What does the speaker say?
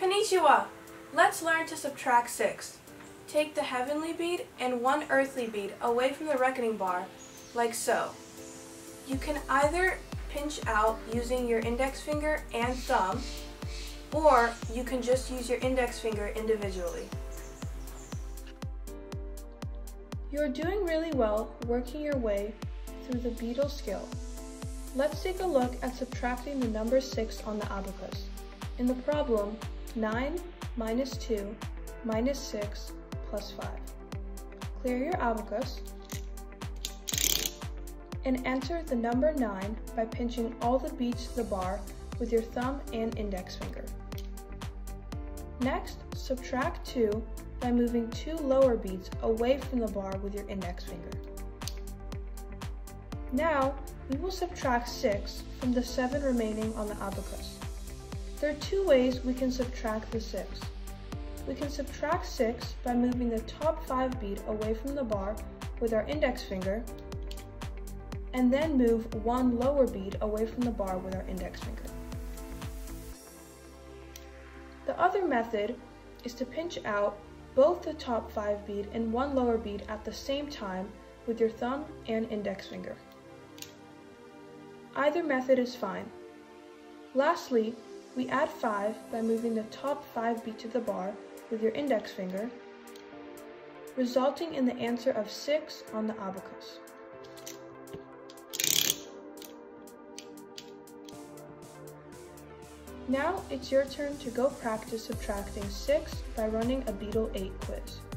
Konnichiwa! Let's learn to subtract 6. Take the heavenly bead and one earthly bead away from the reckoning bar, like so. You can either pinch out using your index finger and thumb, or you can just use your index finger individually. You're doing really well working your way through the beetle skill. Let's take a look at subtracting the number 6 on the abacus. In the problem, 9 minus 2 minus 6 plus 5. Clear your abacus and enter the number 9 by pinching all the beads to the bar with your thumb and index finger. Next, subtract 2 by moving two lower beads away from the bar with your index finger. Now, we will subtract 6 from the 7 remaining on the abacus. There are two ways we can subtract the 6. We can subtract 6 by moving the top 5 bead away from the bar with our index finger, and then move one lower bead away from the bar with our index finger. The other method is to pinch out both the top 5 bead and one lower bead at the same time with your thumb and index finger. Either method is fine. Lastly, we add 5 by moving the top 5 beat to the bar with your index finger, resulting in the answer of 6 on the abacus. Now it's your turn to go practice subtracting 6 by running a Beetle 8 quiz.